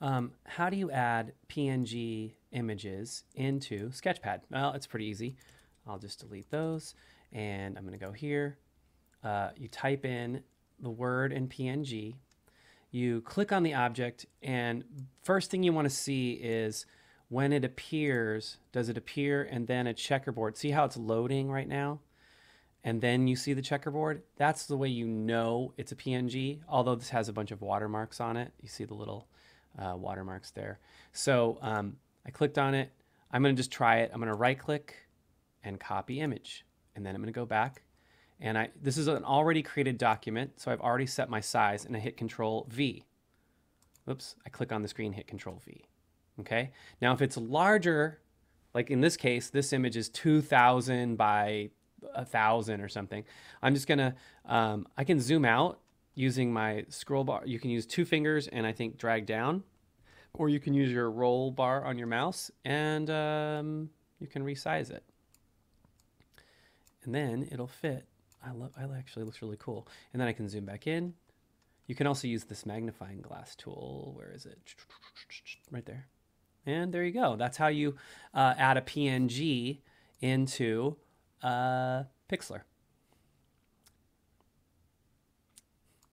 um, how do you add PNG images into Sketchpad? Well, it's pretty easy. I'll just delete those and I'm going to go here. Uh, you type in the word in PNG. You click on the object and first thing you want to see is when it appears, does it appear and then a checkerboard? See how it's loading right now? And then you see the checkerboard. That's the way you know it's a PNG, although this has a bunch of watermarks on it. You see the little uh, watermarks there. So um, I clicked on it. I'm going to just try it. I'm going to right click and copy image. And then I'm going to go back. And I this is an already created document. So I've already set my size and I hit control V. Oops, I click on the screen, hit control V. Okay. Now, if it's larger, like in this case, this image is 2000 by a thousand or something. I'm just gonna, um, I can zoom out using my scroll bar. You can use two fingers and I think drag down, or you can use your roll bar on your mouse and um, you can resize it. And then it'll fit. I love, I actually looks really cool. And then I can zoom back in. You can also use this magnifying glass tool. Where is it? Right there. And there you go. That's how you uh, add a PNG into uh, Pixlr.